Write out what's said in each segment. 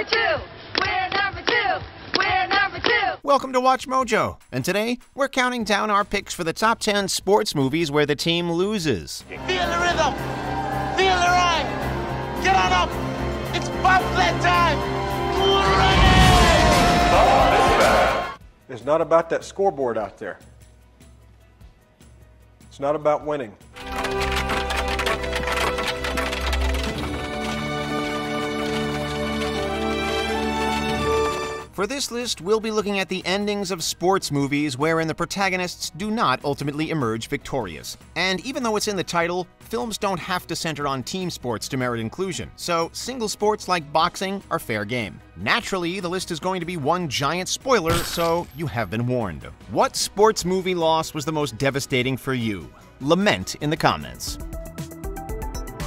number two. We're number two. We're number two. Welcome to Watch Mojo, and today we're counting down our picks for the top 10 sports movies where the team loses. Feel the rhythm. Feel the rhyme. Get on up. It's bobsled time. It's not about that scoreboard out there. It's not about winning. For this list, we'll be looking at the endings of sports movies wherein the protagonists do not ultimately emerge victorious. And even though it's in the title, films don't have to center on team sports to merit inclusion, so single sports like boxing are fair game. Naturally, the list is going to be one giant spoiler, so you have been warned. What sports movie loss was the most devastating for you? Lament in the comments.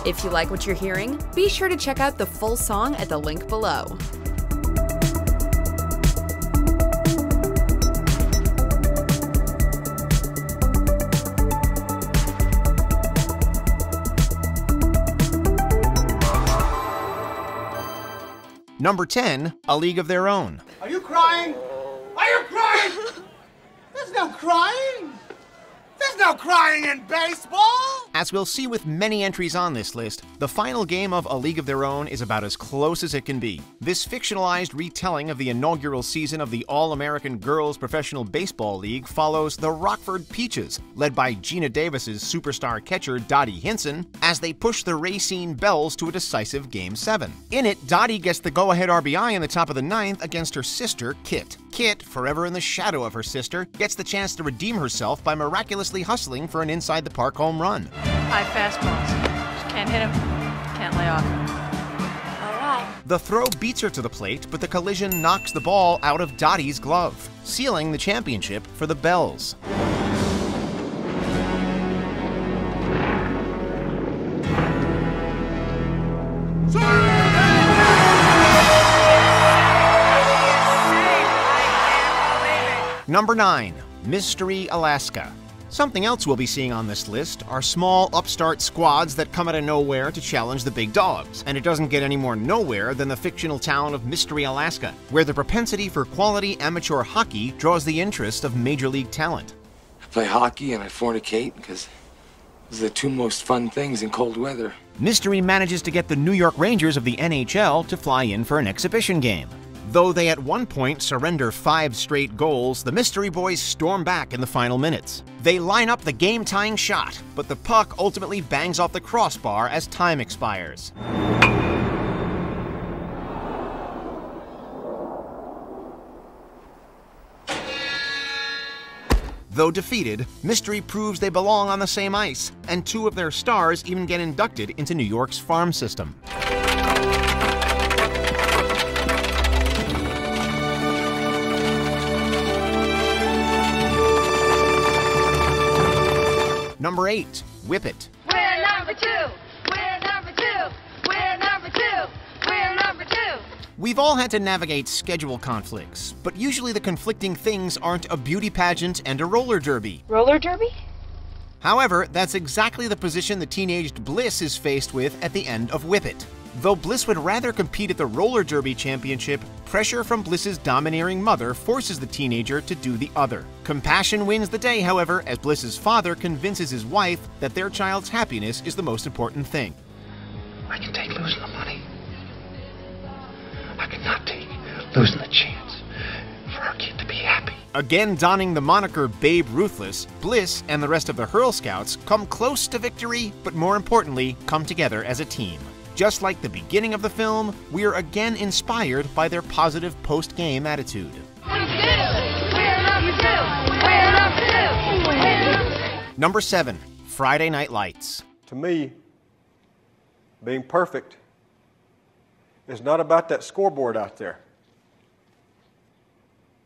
If you like what you're hearing, be sure to check out the full song at the link below. Number 10, A League of Their Own. Are you crying? Are you crying? There's no crying. There's no crying in baseball. As we'll see with many entries on this list, the final game of A League of Their Own is about as close as it can be. This fictionalized retelling of the inaugural season of the All American Girls Professional Baseball League follows the Rockford Peaches, led by Geena Davis's superstar catcher Dottie Hinson, as they push the Racine Bells to a decisive Game 7. In it, Dottie gets the go ahead RBI in the top of the ninth against her sister, Kit. Kit, forever in the shadow of her sister, gets the chance to redeem herself by miraculously hustling for an inside the park home run. High fastballs. Just can't hit him. Can't lay off. All right. The throw beats her to the plate, but the collision knocks the ball out of Dottie's glove, sealing the championship for the Bells. Number 9, Mystery Alaska. Something else we'll be seeing on this list are small upstart squads that come out of nowhere to challenge the big dogs. And it doesn't get any more nowhere than the fictional town of Mystery, Alaska, where the propensity for quality amateur hockey draws the interest of major league talent. I play hockey and I fornicate because those are the two most fun things in cold weather. Mystery manages to get the New York Rangers of the NHL to fly in for an exhibition game. Though they at one point surrender five straight goals, the Mystery Boys storm back in the final minutes. They line up the game tying shot, but the puck ultimately bangs off the crossbar as time expires. Though defeated, Mystery proves they belong on the same ice, and two of their stars even get inducted into New York's farm system. Number 8, Whip It. We're number two. We're number two. We're number two. We're number two. We've all had to navigate schedule conflicts, but usually the conflicting things aren't a beauty pageant and a roller derby. Roller derby? However, that's exactly the position the teenaged Bliss is faced with at the end of Whip It. Though Bliss would rather compete at the roller derby championship, pressure from Bliss's domineering mother forces the teenager to do the other. Compassion wins the day, however, as Bliss's father convinces his wife that their child's happiness is the most important thing. I can take losing the money. I cannot take losing the chance for our kid to be happy. Again donning the moniker Babe Ruthless, Bliss and the rest of the Hurl Scouts come close to victory, but more importantly, come together as a team. Just like the beginning of the film, we are again inspired by their positive post game attitude. Number 7, Friday Night Lights. To me, being perfect is not about that scoreboard out there.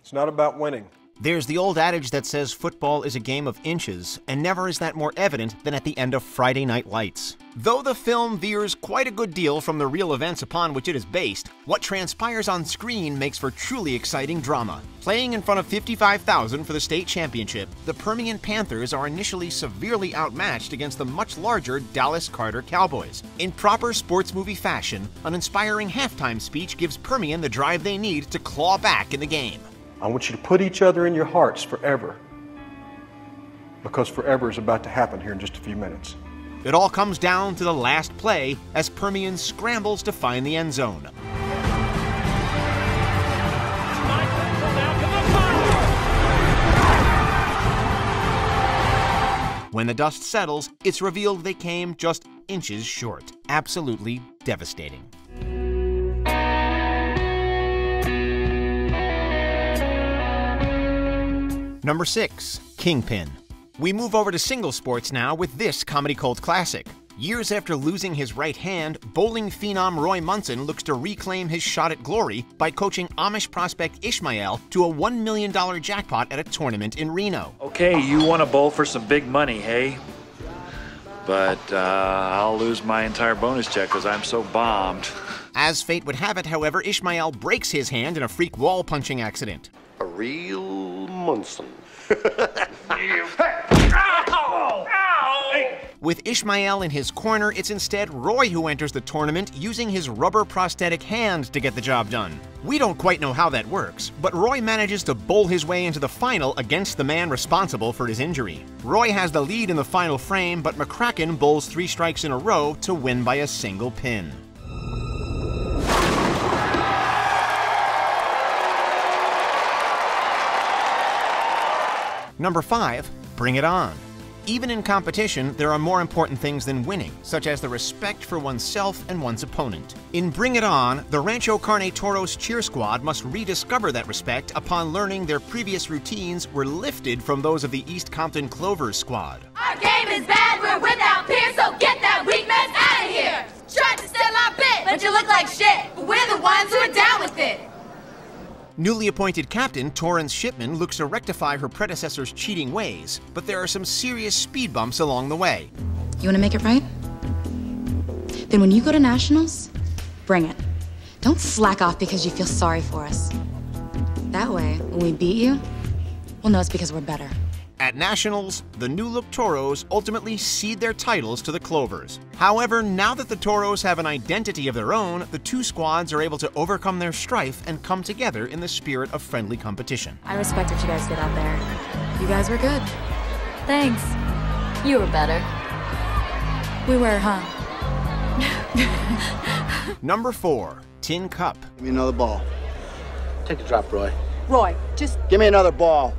It's not about winning. There's the old adage that says football is a game of inches, and never is that more evident than at the end of Friday Night Lights. Though the film veers quite a good deal from the real events upon which it is based, what transpires on screen makes for truly exciting drama. Playing in front of 55,000 for the state championship, the Permian Panthers are initially severely outmatched against the much larger Dallas Carter Cowboys. In proper sports movie fashion, an inspiring halftime speech gives Permian the drive they need to claw back in the game. I want you to put each other in your hearts forever. Because forever is about to happen here in just a few minutes. It all comes down to the last play as Permian scrambles to find the end zone. When the dust settles, it's revealed they came just inches short. Absolutely devastating. Number 6. Kingpin. We move over to single sports now with this comedy cult classic. Years after losing his right hand, bowling phenom Roy Munson looks to reclaim his shot at glory by coaching Amish prospect Ishmael to a $1 million jackpot at a tournament in Reno. Okay, you want to bowl for some big money, hey? But uh, I'll lose my entire bonus check because I'm so bombed. As fate would have it, however, Ishmael breaks his hand in a freak wall punching accident. A real Munson. With Ishmael in his corner, it's instead Roy who enters the tournament using his rubber prosthetic hand to get the job done. We don't quite know how that works, but Roy manages to bowl his way into the final against the man responsible for his injury. Roy has the lead in the final frame, but McCracken bowls three strikes in a row to win by a single pin. Number 5. Bring It On. Even in competition, there are more important things than winning, such as the respect for oneself and one's opponent. In Bring It On, the Rancho Carne Toros cheer squad must rediscover that respect upon learning their previous routines were lifted from those of the East Compton Clovers squad. Our game is bad, we're without peer, so get that weak mess out of here! Tried to steal our bit, but you look like shit, but we're the ones who are down with it! Newly appointed captain Torrance Shipman looks to rectify her predecessor's cheating ways, but there are some serious speed bumps along the way. You want to make it right? Then when you go to nationals, bring it. Don't slack off because you feel sorry for us. That way, when we beat you, we'll know it's because we're better. At Nationals, the New Look Toros ultimately cede their titles to the Clovers. However, now that the Toros have an identity of their own, the two squads are able to overcome their strife and come together in the spirit of friendly competition. I respect what you guys did out there. You guys were good. Thanks. You were better. We were, huh? Number 4. Tin Cup. Give me another ball. Take a drop, Roy. Roy, just give me another ball.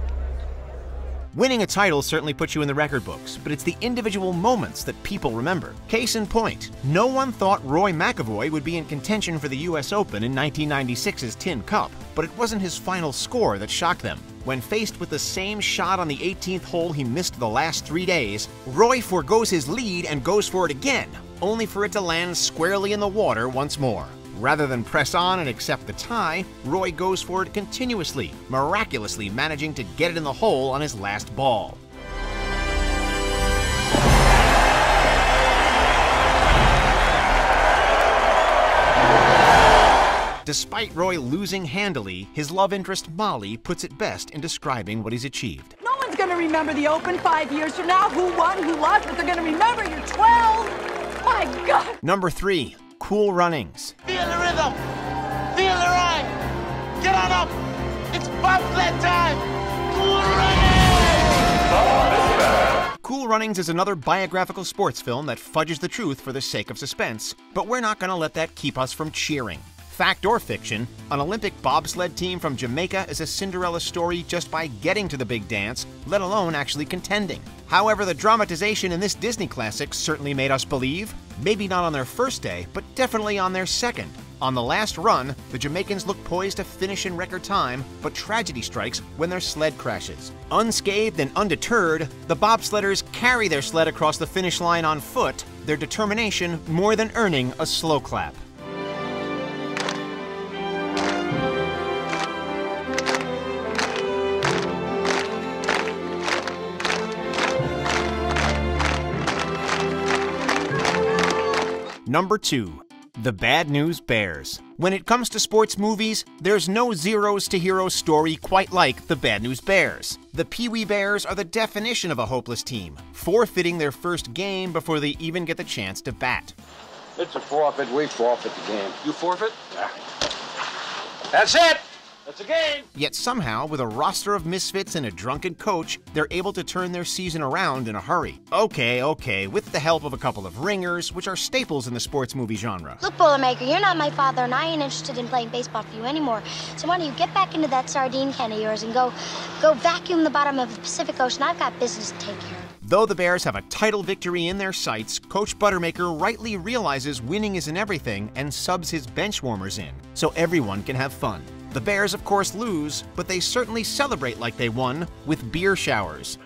Winning a title certainly puts you in the record books, but it's the individual moments that people remember. Case in point, no one thought Roy McAvoy would be in contention for the US Open in 1996's Tin Cup, but it wasn't his final score that shocked them. When faced with the same shot on the 18th hole he missed the last three days, Roy foregoes his lead and goes for it again, only for it to land squarely in the water once more. Rather than press on and accept the tie, Roy goes for it continuously, miraculously managing to get it in the hole on his last ball. Despite Roy losing handily, his love interest Molly puts it best in describing what he's achieved. No one's gonna remember the Open five years from now, who won, who lost, but they're gonna remember you're 12. My God. Number 3. Cool Runnings. Feel the rhythm. Feel the ride. Get on up. It's bobsled time. Cool running. Cool Runnings is another biographical sports film that fudges the truth for the sake of suspense, but we're not going to let that keep us from cheering. Fact or fiction, an Olympic bobsled team from Jamaica is a Cinderella story just by getting to the big dance, let alone actually contending. However, the dramatization in this Disney classic certainly made us believe, maybe not on their first day, but definitely on their second. On the last run, the Jamaicans look poised to finish in record time, but tragedy strikes when their sled crashes. Unscathed and undeterred, the bobsledders carry their sled across the finish line on foot, their determination more than earning a slow clap. Number 2. The Bad News Bears. When it comes to sports movies, there's no zeros to heroes story quite like The Bad News Bears. The Pee Wee Bears are the definition of a hopeless team, forfeiting their first game before they even get the chance to bat. It's a forfeit. We forfeit the game. You forfeit? Yeah. That's it! That's a game! Yet somehow, with a roster of misfits and a drunken coach, they're able to turn their season around in a hurry. Okay, okay, with the help of a couple of ringers, which are staples in the sports movie genre. Look, Boilermaker, you're not my father, and I ain't interested in playing baseball for you anymore. So why don't you get back into that sardine can of yours and go, go vacuum the bottom of the Pacific Ocean? I've got business to take care of. Though the Bears have a title victory in their sights, Coach Buttermaker rightly realizes winning isn't everything and subs his bench warmers in, so everyone can have fun. The Bears, of course, lose, but they certainly celebrate like they won with beer showers.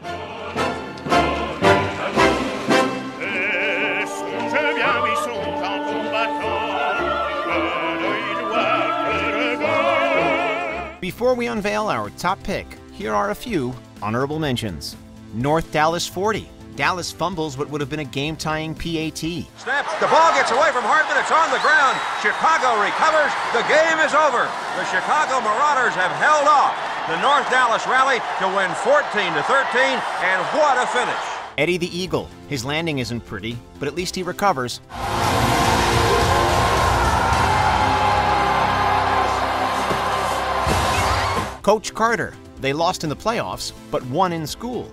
Before we unveil our top pick, here are a few honorable mentions. North Dallas 40. Dallas fumbles what would have been a game tying PAT. Snap. The ball gets away from Hartman. It's on the ground. Chicago recovers. The game is over. The Chicago Marauders have held off the North Dallas rally to win 14 to 13, and what a finish. Eddie the Eagle. His landing isn't pretty, but at least he recovers. Coach Carter. They lost in the playoffs, but won in school.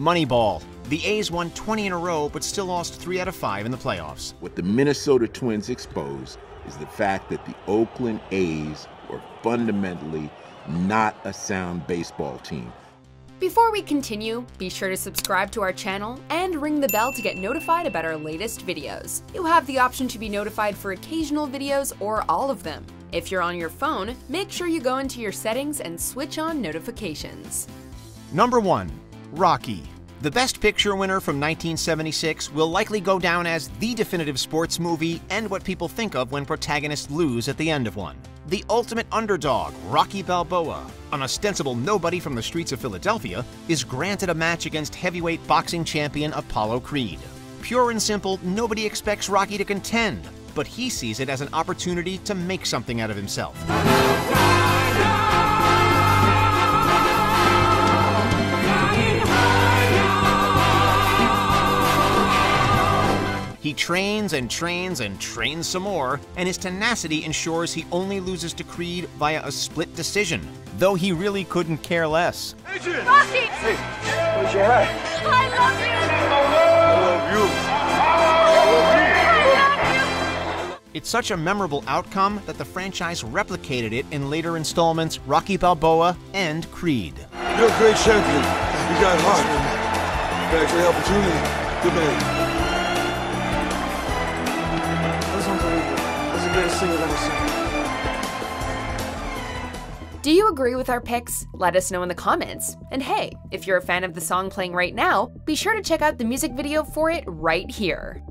Moneyball. The A's won 20 in a row, but still lost 3 out of 5 in the playoffs. What the Minnesota Twins exposed is the fact that the Oakland A's were fundamentally not a sound baseball team. Before we continue, be sure to subscribe to our channel and ring the bell to get notified about our latest videos. You have the option to be notified for occasional videos or all of them. If you're on your phone, make sure you go into your settings and switch on notifications. Number 1. Rocky. The Best Picture winner from 1976 will likely go down as the definitive sports movie and what people think of when protagonists lose at the end of one. The ultimate underdog, Rocky Balboa, an ostensible nobody from the streets of Philadelphia, is granted a match against heavyweight boxing champion Apollo Creed. Pure and simple, nobody expects Rocky to contend, but he sees it as an opportunity to make something out of himself. He trains and trains and trains some more, and his tenacity ensures he only loses to Creed via a split decision, though he really couldn't care less. Adrian! Rocky! Hey, where's your hat? I love you! I love you! It's such a memorable outcome that the franchise replicated it in later installments Rocky Balboa and Creed. You're a great champion. You got heart. Thanks for the opportunity. Good man. Do you agree with our picks? Let us know in the comments. And hey, if you're a fan of the song playing right now, be sure to check out the music video for it right here.